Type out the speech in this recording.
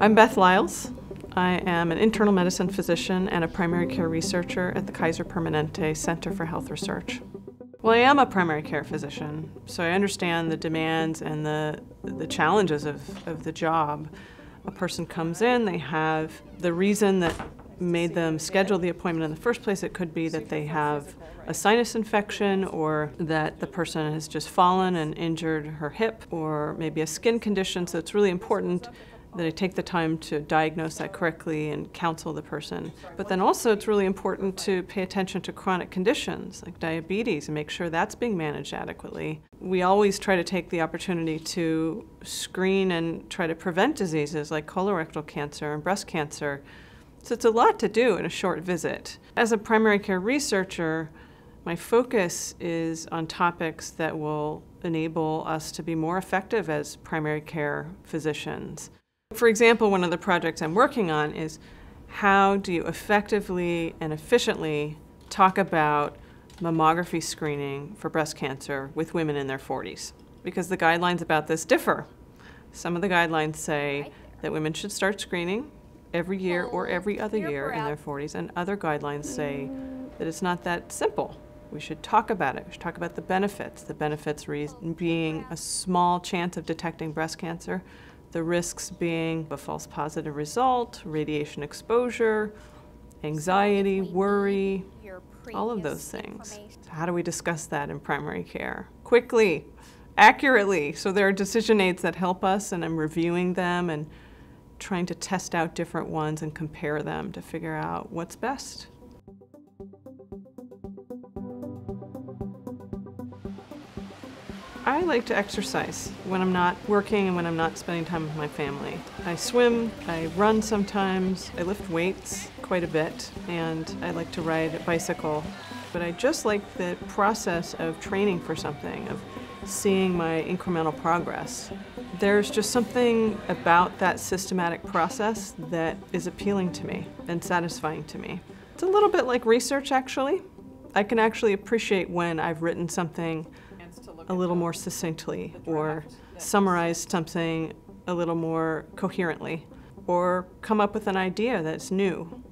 I'm Beth Liles. I am an internal medicine physician and a primary care researcher at the Kaiser Permanente Center for Health Research. Well, I am a primary care physician, so I understand the demands and the, the challenges of, of the job. A person comes in, they have the reason that made them schedule the appointment in the first place. It could be that they have a sinus infection or that the person has just fallen and injured her hip or maybe a skin condition. So it's really important that I take the time to diagnose that correctly and counsel the person. But then also, it's really important to pay attention to chronic conditions like diabetes and make sure that's being managed adequately. We always try to take the opportunity to screen and try to prevent diseases like colorectal cancer and breast cancer. So it's a lot to do in a short visit. As a primary care researcher, my focus is on topics that will enable us to be more effective as primary care physicians. For example, one of the projects I'm working on is how do you effectively and efficiently talk about mammography screening for breast cancer with women in their 40s? Because the guidelines about this differ. Some of the guidelines say that women should start screening every year or every other year in their 40s, and other guidelines say that it's not that simple. We should talk about it. We should talk about the benefits. The benefits being a small chance of detecting breast cancer, the risks being a false positive result, radiation exposure, anxiety, worry, all of those things. How do we discuss that in primary care? Quickly, accurately. So there are decision aids that help us, and I'm reviewing them and trying to test out different ones and compare them to figure out what's best. I like to exercise when I'm not working and when I'm not spending time with my family. I swim, I run sometimes, I lift weights quite a bit, and I like to ride a bicycle. But I just like the process of training for something, of seeing my incremental progress. There's just something about that systematic process that is appealing to me and satisfying to me. It's a little bit like research, actually. I can actually appreciate when I've written something a little more succinctly or summarize something a little more coherently or come up with an idea that's new